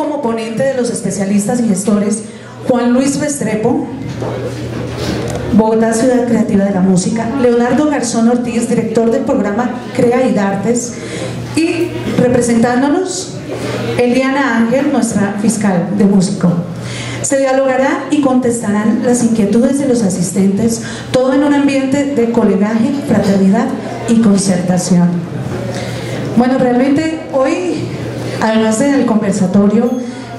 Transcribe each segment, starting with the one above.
como ponente de los especialistas y gestores Juan Luis Restrepo, Bogotá Ciudad Creativa de la Música, Leonardo Garzón Ortiz, director del programa Crea y Dartes, y representándonos, Eliana Ángel, nuestra fiscal de músico. Se dialogará y contestarán las inquietudes de los asistentes, todo en un ambiente de colegaje, fraternidad y concertación. Bueno, realmente hoy, además del conversatorio,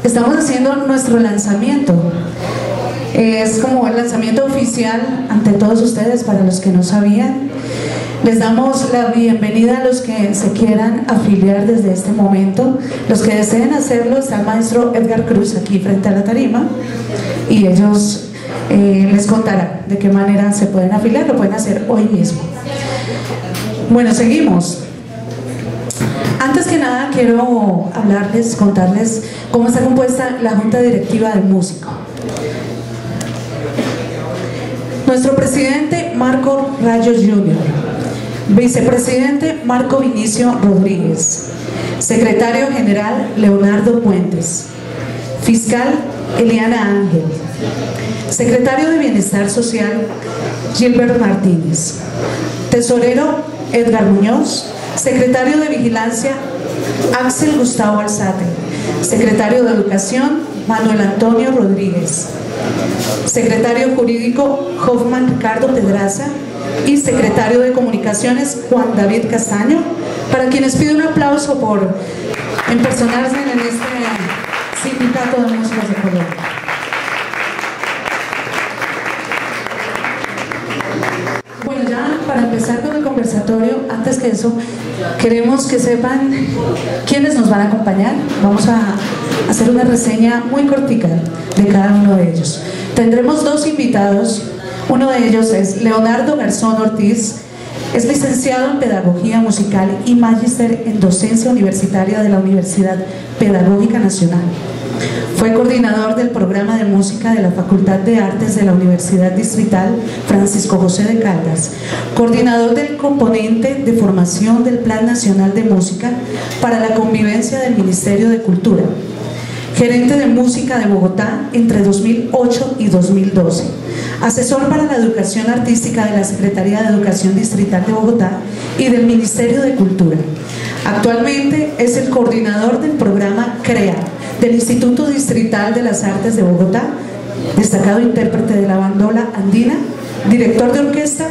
estamos haciendo nuestro lanzamiento. Es como el lanzamiento oficial ante todos ustedes, para los que no sabían. Les damos la bienvenida a los que se quieran afiliar desde este momento. Los que deseen hacerlo está el maestro Edgar Cruz aquí frente a la tarima y ellos eh, les contarán de qué manera se pueden afiliar, lo pueden hacer hoy mismo. Bueno, seguimos. Antes que nada quiero hablarles, contarles cómo está compuesta la Junta Directiva del Músico. Nuestro presidente Marco Rayos Jr., Vicepresidente Marco Vinicio Rodríguez. Secretario General Leonardo Puentes. Fiscal Eliana Ángel. Secretario de Bienestar Social Gilbert Martínez. Tesorero Edgar Muñoz. Secretario de Vigilancia Axel Gustavo Alzate. Secretario de Educación Manuel Antonio Rodríguez. Secretario Jurídico Hoffman Ricardo Pedraza y secretario de Comunicaciones Juan David Castaño, para quienes pido un aplauso por empersonarse en este sindicato de músicos de Colombia. Eso, queremos que sepan quiénes nos van a acompañar. Vamos a hacer una reseña muy cortica de cada uno de ellos. Tendremos dos invitados uno de ellos es Leonardo Garzón Ortiz, es licenciado en Pedagogía Musical y magíster en Docencia Universitaria de la Universidad Pedagógica Nacional. Fue coordinador del programa de música de la Facultad de Artes de la Universidad Distrital Francisco José de Caldas, coordinador del componente de formación del Plan Nacional de Música para la convivencia del Ministerio de Cultura, gerente de música de Bogotá entre 2008 y 2012, asesor para la educación artística de la Secretaría de Educación Distrital de Bogotá y del Ministerio de Cultura. Actualmente es el coordinador del programa CREA del Instituto Distrital de las Artes de Bogotá, destacado intérprete de la bandola andina, director de orquesta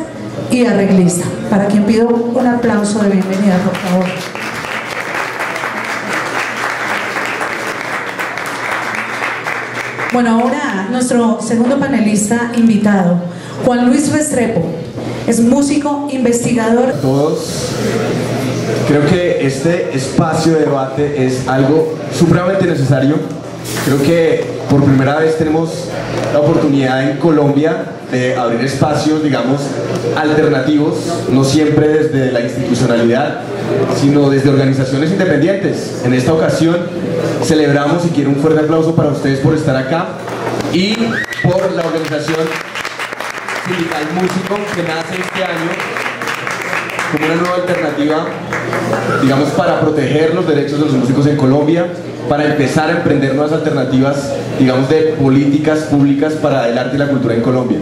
y arreglista, para quien pido un aplauso de bienvenida, por favor. Bueno, ahora nuestro segundo panelista invitado, Juan Luis Restrepo. Es músico, investigador. Todos, creo que este espacio de debate es algo supremamente necesario. Creo que por primera vez tenemos la oportunidad en Colombia de abrir espacios, digamos, alternativos, no siempre desde la institucionalidad, sino desde organizaciones independientes. En esta ocasión celebramos y quiero un fuerte aplauso para ustedes por estar acá y por la organización Sindical Músico que nace este año como una nueva alternativa, digamos, para proteger los derechos de los músicos en Colombia, para empezar a emprender nuevas alternativas, digamos, de políticas públicas para el arte y la cultura en Colombia.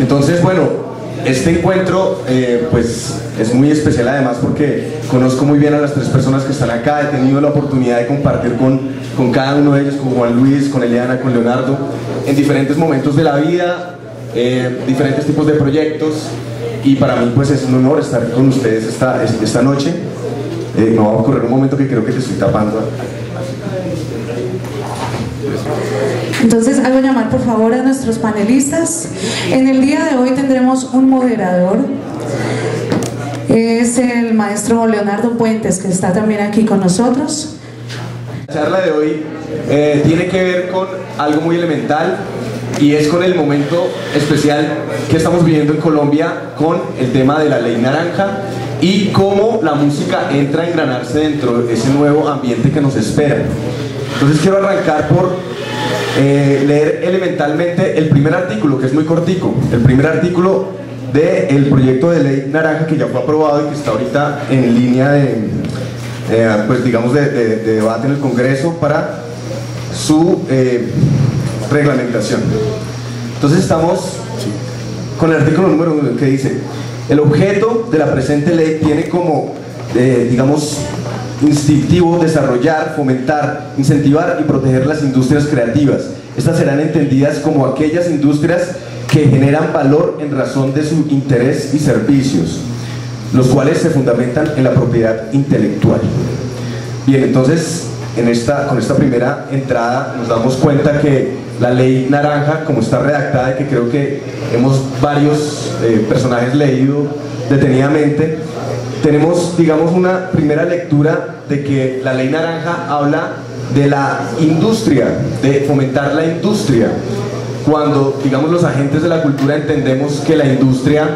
Entonces, bueno, este encuentro eh, pues es muy especial además porque conozco muy bien a las tres personas que están acá, he tenido la oportunidad de compartir con, con cada uno de ellos, con Juan Luis, con Eliana, con Leonardo, en diferentes momentos de la vida, eh, diferentes tipos de proyectos y para mí pues es un honor estar con ustedes esta, esta noche. Eh, no va a ocurrir un momento que creo que te estoy tapando. Entonces hago llamar por favor a nuestros panelistas. En el día de hoy tendremos un moderador. Es el maestro Leonardo Puentes, que está también aquí con nosotros. La charla de hoy eh, tiene que ver con algo muy elemental y es con el momento especial que estamos viviendo en Colombia con el tema de la ley naranja y cómo la música entra a engranarse dentro de ese nuevo ambiente que nos espera. Entonces quiero arrancar por eh, leer elementalmente el primer artículo, que es muy cortico, el primer artículo del proyecto de ley naranja que ya fue aprobado y que está ahorita en línea de, eh, pues digamos, de, debate en el Congreso para su eh, reglamentación. Entonces estamos con el artículo número uno que dice, el objeto de la presente ley tiene como, eh, digamos, instintivo desarrollar, fomentar, incentivar y proteger las industrias creativas. Estas serán entendidas como aquellas industrias que generan valor en razón de su interés y servicios, los cuales se fundamentan en la propiedad intelectual. Bien, entonces en esta, con esta primera entrada nos damos cuenta que la ley naranja, como está redactada y que creo que hemos varios eh, personajes leído detenidamente, tenemos, digamos, una primera lectura de que la ley naranja habla de la industria, de fomentar la industria. Cuando, digamos, los agentes de la cultura entendemos que la industria,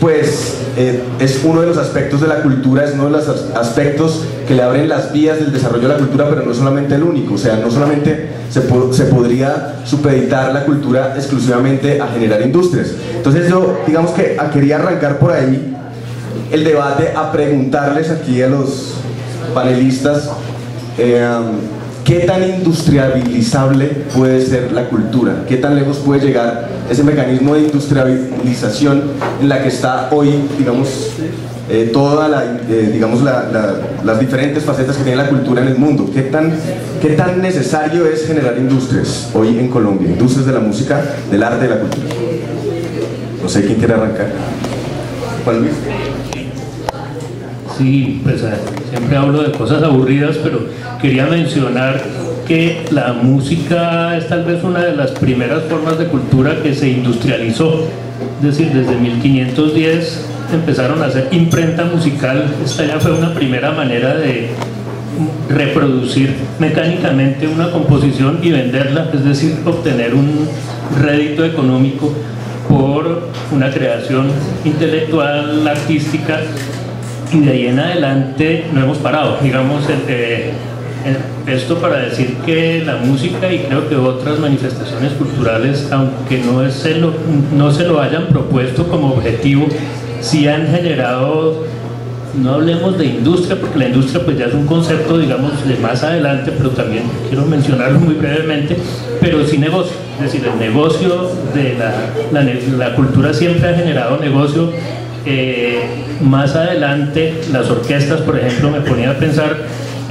pues, eh, es uno de los aspectos de la cultura, es uno de los aspectos que le abren las vías del desarrollo de la cultura, pero no solamente el único, o sea, no solamente se, podría supeditar la cultura exclusivamente a generar industrias. Entonces yo, digamos que quería arrancar por ahí el debate a preguntarles aquí a los panelistas eh, qué tan industrializable puede ser la cultura, qué tan lejos puede llegar ese mecanismo de industrialización en la que está hoy, digamos, eh, todas eh, digamos las diferentes facetas que tiene la cultura en el mundo. ¿Qué tan, ¿Qué tan necesario es generar industrias hoy en Colombia? Industrias de la música, del arte, de la cultura. No sé quién quiere arrancar. Juan Luis. Sí, pues siempre hablo de cosas aburridas, pero quería mencionar que la música es tal vez una de las primeras formas de cultura que se industrializó. Es decir, desde 1510 empezaron a hacer imprenta musical. Esta ya fue una primera manera de reproducir mecánicamente una composición y venderla, es decir, obtener un rédito económico por una creación intelectual, artística y de ahí en adelante no hemos parado. Digamos, eh, esto para decir que la música y creo que otras manifestaciones culturales, aunque no, es se lo, no se lo hayan propuesto como objetivo, sí han generado, no hablemos de industria, porque la industria pues ya es un concepto, digamos, de más adelante, pero también quiero mencionarlo muy brevemente, pero sí negocio, es decir, el negocio de la, la, la cultura siempre ha generado negocio eh, más adelante las orquestas, por ejemplo, me ponía a pensar,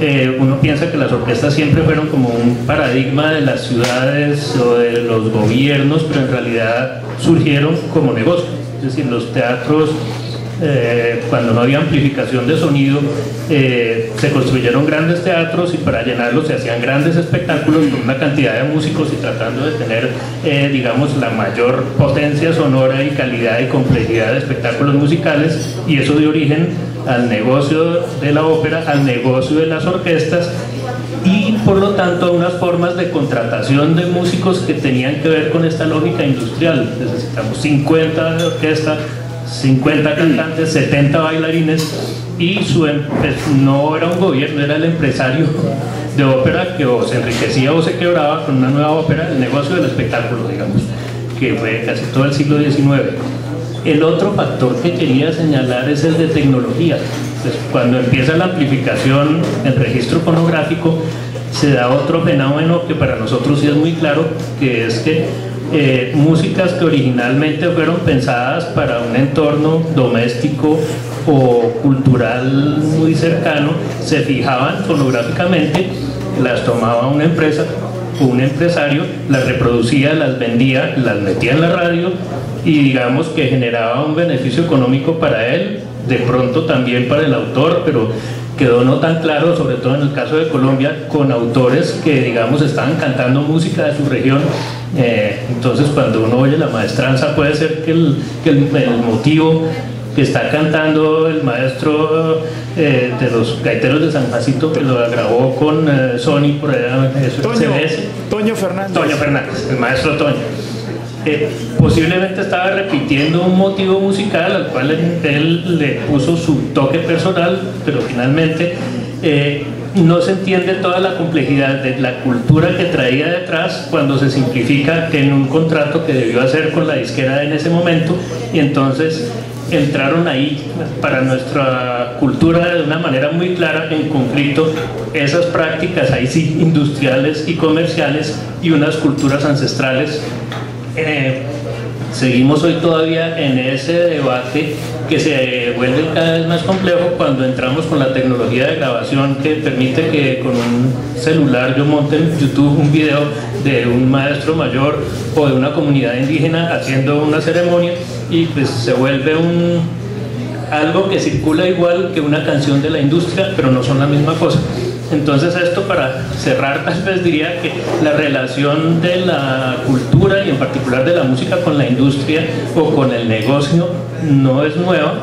eh, uno piensa que las orquestas siempre fueron como un paradigma de las ciudades o de los gobiernos, pero en realidad surgieron como negocio. Es decir, los teatros eh, cuando no había amplificación de sonido, eh, se construyeron grandes teatros y para llenarlos se hacían grandes espectáculos con una cantidad de músicos y tratando de tener, eh, digamos, la mayor potencia sonora y calidad y complejidad de espectáculos musicales y eso dio origen al negocio de la ópera, al negocio de las orquestas y por lo tanto a unas formas de contratación de músicos que tenían que ver con esta lógica industrial. Necesitamos 50 de orquesta, 50 cantantes, 70 bailarines y su, em, pues, no era un gobierno, era el empresario de ópera que o se enriquecía o se quebraba con una nueva ópera, el negocio del espectáculo, digamos, que fue casi todo el siglo XIX. El otro factor que quería señalar es el de tecnología. Pues, cuando empieza la amplificación, el registro fonográfico, se da otro fenómeno que para nosotros sí es muy claro, que es que eh, músicas que originalmente fueron pensadas para un entorno doméstico o cultural muy cercano, se fijaban fonográficamente, las tomaba una empresa un empresario, las reproducía, las vendía, las metía en la radio y digamos que generaba un beneficio económico para él, de pronto también para el autor, pero quedó no tan claro, sobre todo en el caso de Colombia, con autores que digamos estaban cantando música de su región eh, entonces cuando uno oye la maestranza puede ser que el, motivo que está cantando el maestro eh, de los gaiteros de San Jacinto que lo grabó con eh, Sony por allá Toño, Toño Fernández. Toño Fernández, el maestro Toño. Posiblemente estaba repitiendo un motivo musical al cual él, le puso su toque personal pero finalmente no se entiende toda la complejidad de la cultura que traía detrás cuando se simplifica en un contrato que debió hacer con la disquera en ese momento y entonces entraron ahí para nuestra cultura de una manera muy clara, en concreto, esas prácticas ahí sí, industriales y comerciales y unas culturas ancestrales. Eh, seguimos hoy todavía en ese debate que se vuelve cada vez más complejo cuando entramos con la tecnología de grabación que permite que con un celular yo monte en YouTube un video de un maestro mayor o de una comunidad indígena haciendo una ceremonia y pues se vuelve un algo que circula igual que una canción de la industria, pero no son la misma cosa. Entonces esto para cerrar tal vez diría que la relación de la cultura y en particular de la música con la industria o con el negocio no es nueva,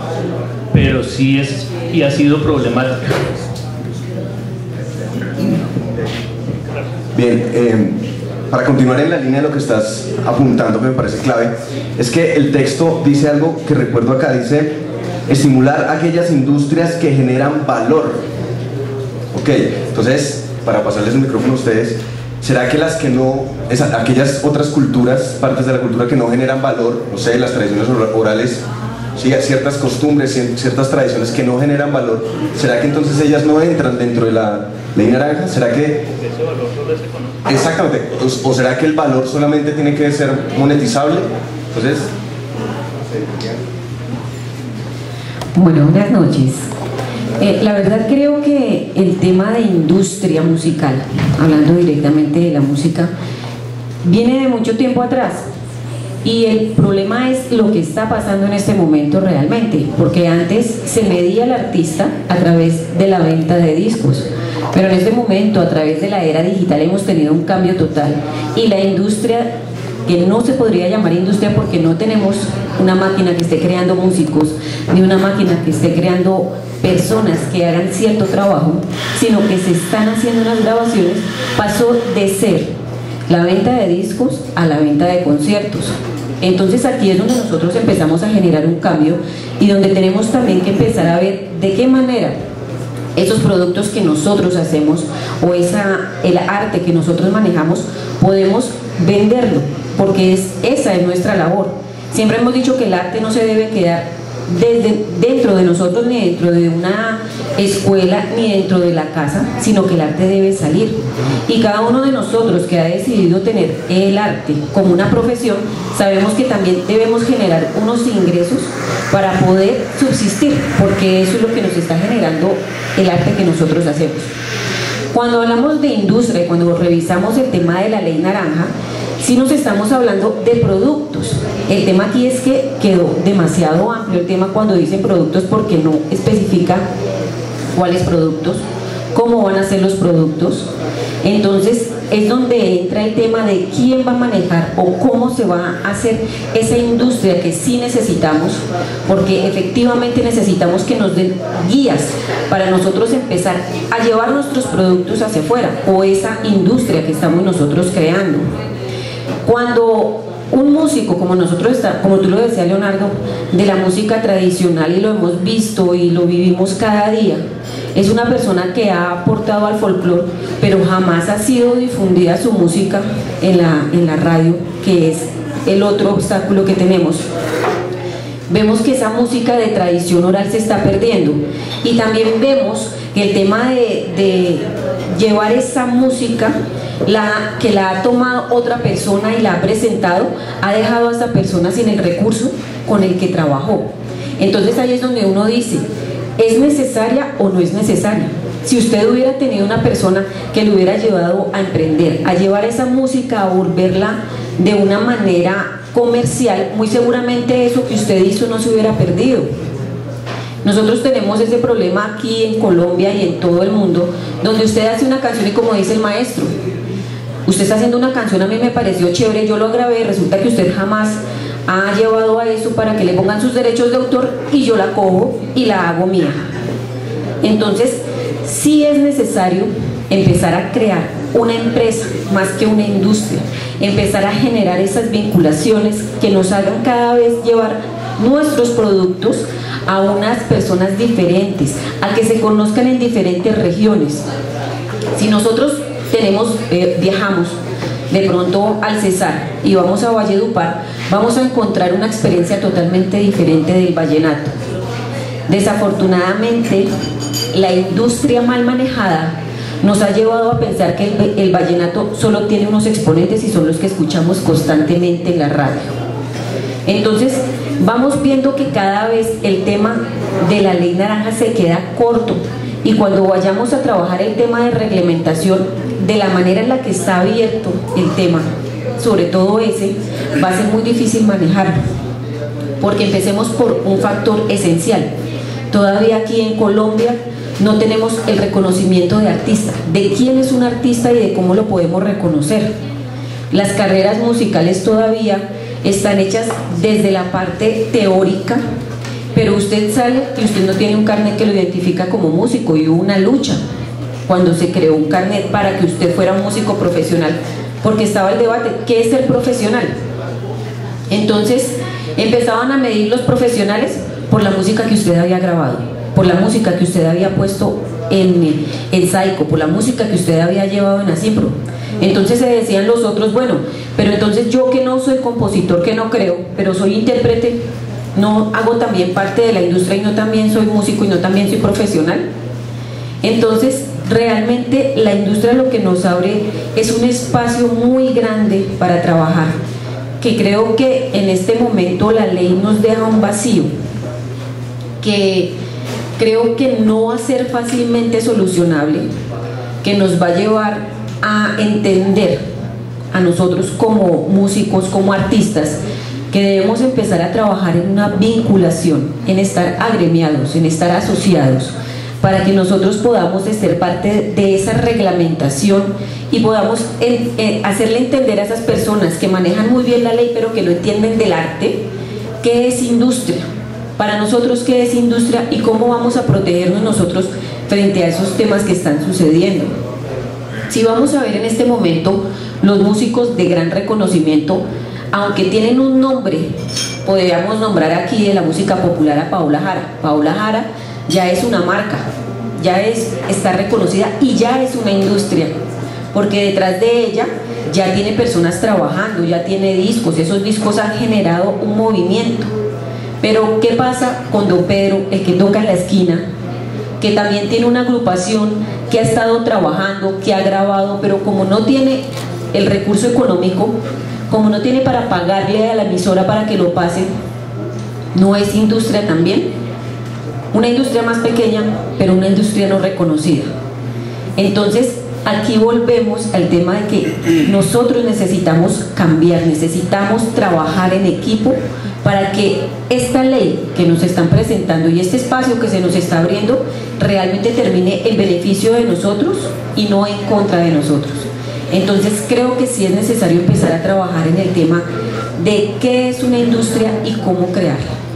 pero sí es y ha sido problemática. Bien, eh, para continuar en la línea de lo que estás apuntando, que me parece clave, es que el texto dice algo que recuerdo acá, dice estimular aquellas industrias que generan valor. Ok, entonces, para pasarles el micrófono a ustedes, ¿será que las que no, aquellas otras culturas, partes de la cultura que no generan valor, no sé, las tradiciones orales, ciertas costumbres, ciertas tradiciones que no generan valor, ¿será que entonces ellas no entran dentro de la ley naranja? ¿Será que... Exactamente, o, será que el valor solamente tiene que ser monetizable? Entonces... Bueno, buenas noches. Eh, la verdad creo que el tema de industria musical, hablando directamente de la música, viene de mucho tiempo atrás. Y el problema es lo que está pasando en este momento realmente, porque antes se medía al artista a través de la venta de discos, pero en este momento a través de la era digital hemos tenido un cambio total y la industria que no se podría llamar industria porque no tenemos una máquina que esté creando músicos, ni una máquina que esté creando personas que hagan cierto trabajo, sino que se están haciendo unas grabaciones, pasó de ser la venta de discos a la venta de conciertos. Entonces aquí es donde nosotros empezamos a generar un cambio y donde tenemos también que empezar a ver de qué manera esos productos que nosotros hacemos o esa, el arte que nosotros manejamos podemos venderlo, porque es, esa es nuestra labor. Siempre hemos dicho que el arte no se debe quedar dentro de nosotros ni dentro de una escuela ni dentro de la casa, sino que el arte debe salir. Y cada uno de nosotros que ha decidido tener el arte como una profesión, sabemos que también debemos generar unos ingresos para poder subsistir, porque eso es lo que nos está generando el arte que nosotros hacemos. Cuando hablamos de industria y cuando revisamos el tema de la ley naranja, si nos estamos hablando de productos. El tema aquí es que quedó demasiado amplio el tema cuando dicen productos porque no especifica cuáles productos, cómo van a ser los productos. Entonces es donde entra el tema de quién va a manejar o cómo se va a hacer esa industria que sí necesitamos, porque efectivamente necesitamos que nos den guías para nosotros empezar a llevar nuestros productos hacia afuera o esa industria que estamos nosotros creando. Cuando un músico como nosotros, está, como tú lo decías Leonardo, de la música tradicional y lo hemos visto y lo vivimos cada día, es una persona que ha aportado al folclore, pero jamás ha sido difundida su música en la, en la radio, que es el otro obstáculo que tenemos. Vemos que esa música de tradición oral se está perdiendo y también vemos que el tema de, de llevar esa música la, que la ha tomado otra persona y la ha presentado, ha dejado a esa persona sin el recurso con el que trabajó. Entonces ahí es donde uno dice, ¿es necesaria o no es necesaria? Si usted hubiera tenido una persona que le hubiera llevado a emprender, a llevar esa música, a volverla de una manera comercial, muy seguramente eso que usted hizo no se hubiera perdido. Nosotros tenemos ese problema aquí en Colombia y en todo el mundo, donde usted hace una canción y como dice el maestro, usted está haciendo una canción, a mí me pareció chévere, yo lo grabé, resulta que usted jamás ha llevado a eso para que le pongan sus derechos de autor y yo la cojo y la hago mía. Entonces, sí es necesario empezar a crear una empresa más que una industria, empezar a generar esas vinculaciones que nos hagan cada vez llevar nuestros productos a unas personas diferentes, a que se conozcan en diferentes regiones. Si nosotros tenemos, eh, viajamos de pronto al Cesar y vamos a Valledupar, vamos a encontrar una experiencia totalmente diferente del vallenato. Desafortunadamente, la industria mal manejada nos ha llevado a pensar que el, el, vallenato solo tiene unos exponentes y son los que escuchamos constantemente en la radio. Entonces, vamos viendo que cada vez el tema de la ley naranja se queda corto y cuando vayamos a trabajar el tema de reglamentación de la manera en la que está abierto el tema, sobre todo ese, va a ser muy difícil manejarlo. Porque empecemos por un factor esencial. Todavía aquí en Colombia no tenemos el reconocimiento de artista, de quién es un artista y de cómo lo podemos reconocer. Las carreras musicales todavía están hechas desde la parte teórica, pero usted sale y usted no tiene un carnet que lo identifica como músico y hubo una lucha cuando se creó un carnet para que usted fuera un músico profesional, porque estaba el debate, ¿qué es ser profesional? Entonces empezaban a medir los profesionales por la música que usted había grabado, por la música que usted había puesto en, en Saico, por la música que usted había llevado en Asimpro. Entonces se decían los otros, bueno, pero entonces yo que no soy compositor, que no creo, pero soy intérprete, no hago también parte de la industria y no también soy músico y no también soy profesional. Entonces, realmente la industria lo que nos abre es un espacio muy grande para trabajar, que creo que en este momento la ley nos deja un vacío, que creo que no va a ser fácilmente solucionable, que nos va a llevar a entender a nosotros como músicos, como artistas, que debemos empezar a trabajar en una vinculación, en estar agremiados, en estar asociados, para que nosotros podamos ser parte de esa reglamentación y podamos hacerle entender a esas personas que manejan muy bien la ley pero que no entienden del arte, qué es industria, para nosotros qué es industria y cómo vamos a protegernos nosotros frente a esos temas que están sucediendo. Si vamos a ver en este momento los músicos de gran reconocimiento, aunque tienen un nombre, podríamos nombrar aquí de la música popular a Paula Jara. Paula Jara ya es una marca, ya es, está reconocida y ya es una industria, porque detrás de ella ya tiene personas trabajando, ya tiene discos, esos discos han generado un movimiento. Pero ¿qué pasa con Don Pedro, el que toca en la esquina, que también tiene una agrupación que ha estado trabajando, que ha grabado, pero como no tiene el recurso económico, como no tiene para pagarle a la emisora para que lo pase, no es industria también una industria más pequeña, pero una industria no reconocida. Entonces, aquí volvemos al tema de que nosotros necesitamos cambiar, necesitamos trabajar en equipo para que esta ley que nos están presentando y este espacio que se nos está abriendo realmente termine en beneficio de nosotros y no en contra de nosotros. Entonces creo que sí es necesario empezar a trabajar en el tema de qué es una industria y cómo crearla.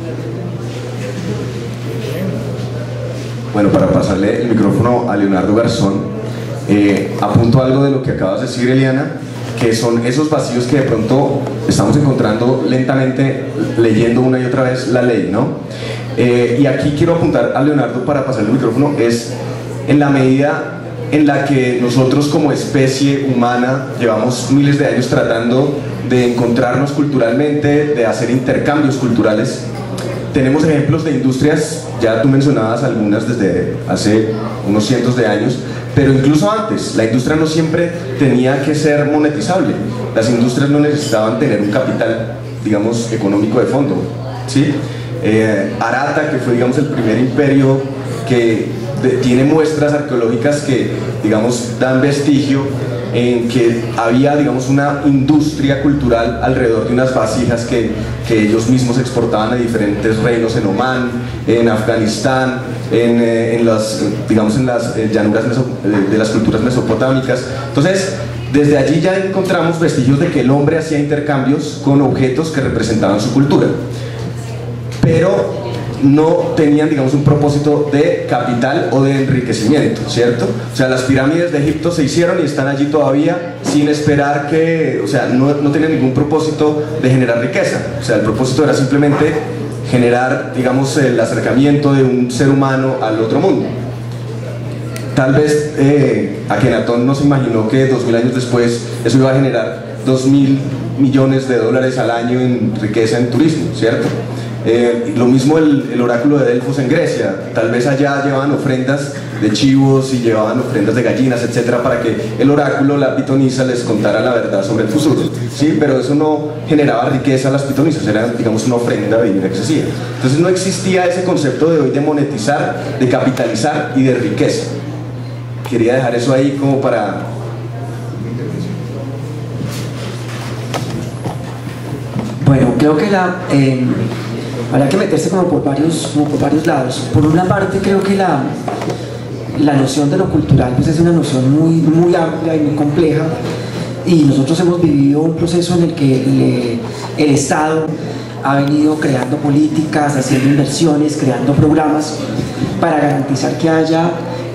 Bueno, para pasarle el micrófono a Leonardo Garzón, eh, apunto algo de lo que acabas de decir, Eliana, que son esos vacíos que de pronto estamos encontrando lentamente leyendo una y otra vez la ley, ¿no? Eh, y aquí quiero apuntar a Leonardo para pasarle el micrófono, es en la medida en la que nosotros como especie humana llevamos miles de años tratando de encontrarnos culturalmente, de hacer intercambios culturales, tenemos ejemplos de industrias, ya tú mencionabas algunas desde hace unos cientos de años, pero incluso antes, la industria no siempre tenía que ser monetizable. Las industrias no necesitaban tener un capital, digamos, económico de fondo. Eh, Arata, que fue, digamos, el primer imperio que tiene muestras arqueológicas que, digamos, dan vestigio en que había, digamos, una industria cultural alrededor de unas vasijas que, que ellos mismos exportaban a diferentes reinos en Omán, en Afganistán, en, eh, las, digamos, en las eh, llanuras de las culturas mesopotámicas. Entonces, desde allí ya encontramos vestigios de que el hombre hacía intercambios con objetos que representaban su cultura. Pero no tenían, digamos, un propósito de capital o de enriquecimiento, ¿cierto? O sea, las pirámides de Egipto se hicieron y están allí todavía sin esperar que, o sea, no, no tenían ningún propósito de generar riqueza. O sea, el propósito era simplemente generar, digamos, el acercamiento de un ser humano al otro mundo. tal vez eh, Akenatón no se imaginó que dos mil años después eso iba a generar dos mil millones de dólares al año en riqueza en turismo, ¿cierto? Eh, lo mismo el, oráculo de Delfos en Grecia, tal vez allá llevaban ofrendas de chivos y llevaban ofrendas de gallinas, etcétera, para que el oráculo, la pitonisa, les contara la verdad sobre el futuro. ¿sí? Pero eso no generaba riqueza a las pitonisas, era, digamos, una ofrenda divina excesiva. Entonces no existía ese concepto de hoy de monetizar, de capitalizar y de riqueza. Quería dejar eso ahí como para Bueno, creo que la, eh, habrá que meterse como por, varios, por varios lados. Por una parte, creo que la, la noción de lo cultural pues es una noción muy, muy amplia y muy compleja y nosotros hemos vivido un proceso en el que el Estado ha venido creando políticas, haciendo inversiones, creando programas para garantizar que haya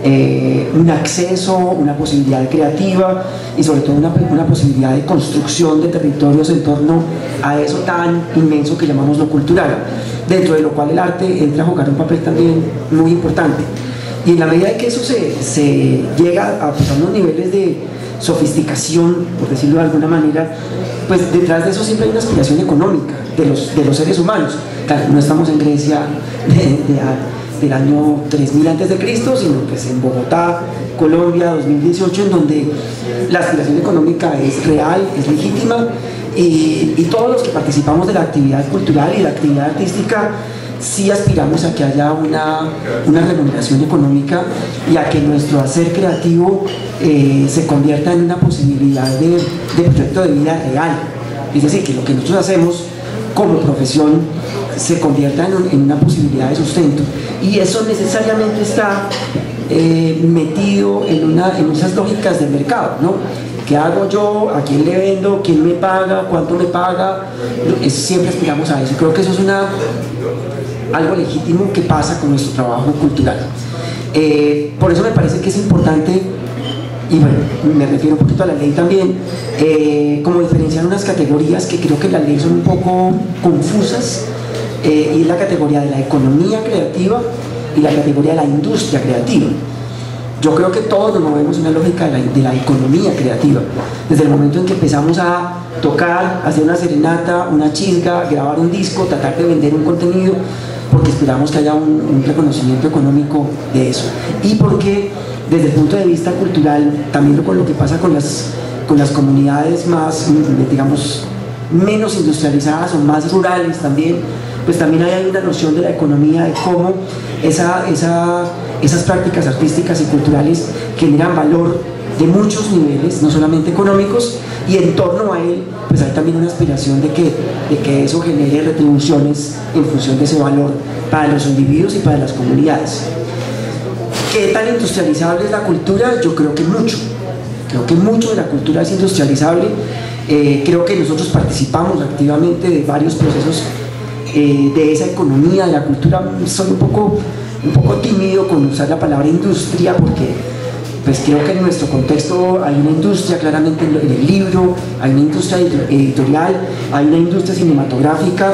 eh, un acceso, una posibilidad creativa y sobre todo una, una, posibilidad de construcción de territorios en torno a eso tan inmenso que llamamos lo cultural, dentro de lo cual el arte entra a jugar un papel también muy importante. Y en la medida de que eso se, se llega a, pues, unos niveles de sofisticación, por decirlo de alguna manera, pues detrás de eso siempre hay una aspiración económica de los, de los seres humanos. No estamos en Grecia de, de del año 3000 antes de Cristo, sino pues en Bogotá, Colombia, 2018, en donde la aspiración económica es real, es legítima, y, y todos los que participamos de la actividad cultural y de la actividad artística sí aspiramos a que haya una, una remuneración económica y a que nuestro hacer creativo eh, se convierta en una posibilidad de proyecto de vida real. Es decir, que lo que nosotros hacemos como profesión se convierta en, una posibilidad de sustento. Y eso necesariamente está eh, metido en, una, en esas lógicas del mercado, ¿no? ¿Qué hago yo? ¿A quién le vendo? ¿Quién me paga? ¿Cuánto me paga? siempre aspiramos a eso. Creo que eso es una, algo legítimo que pasa con nuestro trabajo cultural. Eh, por eso me parece que es importante, y bueno, me refiero un poquito a la ley también, eh, como diferenciar unas categorías que creo que la ley son un poco confusas eh, y la categoría de la economía creativa y la categoría de la industria creativa. Yo creo que todos nos movemos en una lógica de la, de la, economía creativa. Desde el momento en que empezamos a tocar, hacer una serenata, una chisga, grabar un disco, tratar de vender un contenido, porque esperamos que haya un, un reconocimiento económico de eso. Y porque desde el punto de vista cultural, también con lo que pasa con las, con las comunidades más, digamos, menos industrializadas o más rurales también, pues también hay una noción de la economía, de cómo esa, esas prácticas artísticas y culturales generan valor de muchos niveles, no solamente económicos, y en torno a él, pues hay también una aspiración de que, de que eso genere retribuciones en función de ese valor para los individuos y para las comunidades. ¿Qué tan industrializable es la cultura? Yo creo que mucho. Creo que mucho de la cultura es industrializable. Eh, creo que nosotros participamos activamente de varios procesos eh, de esa economía, de la cultura, soy un poco, un poco tímido con usar la palabra industria porque pues creo que en nuestro contexto hay una industria claramente en el libro, hay una industria editorial, hay una industria cinematográfica.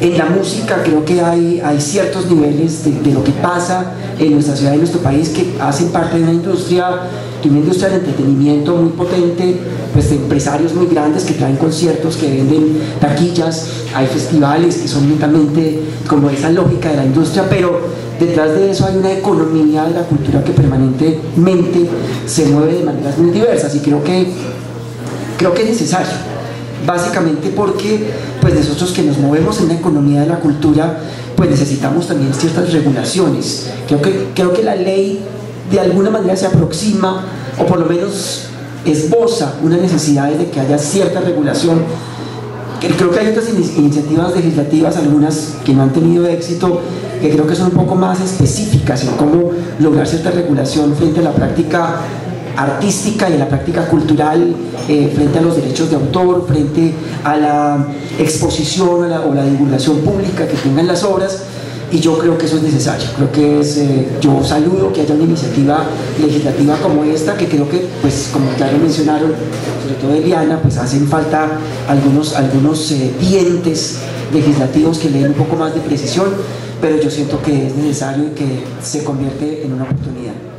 En la música creo que hay, hay ciertos niveles de, de lo que pasa en nuestra ciudad y en nuestro país que hacen parte de una industria de una industria del entretenimiento muy potente, pues de empresarios muy grandes que traen conciertos, que venden taquillas, hay festivales que son netamente como esa lógica de la industria, pero detrás de eso hay una economía de la cultura que permanentemente se mueve de maneras muy diversas y creo que, creo que es necesario. Básicamente porque pues nosotros que nos movemos en la economía de la cultura pues necesitamos también ciertas regulaciones. Creo que, creo que la ley de alguna manera se aproxima o por lo menos esboza una necesidad de que haya cierta regulación. Creo que hay otras iniciativas legislativas, algunas que no han tenido éxito, que creo que son un poco más específicas en cómo lograr cierta regulación frente a la práctica artística y a la práctica cultural, eh, frente a los derechos de autor, frente a la exposición o la divulgación pública que tengan las obras y yo creo que eso es necesario. Creo que es, eh, yo saludo que haya una iniciativa legislativa como esta, que creo que, pues como ya lo mencionaron, sobre todo Eliana, pues hacen falta algunos, algunos eh, dientes legislativos que le den un poco más de precisión, pero yo siento que es necesario y que se convierte en una oportunidad.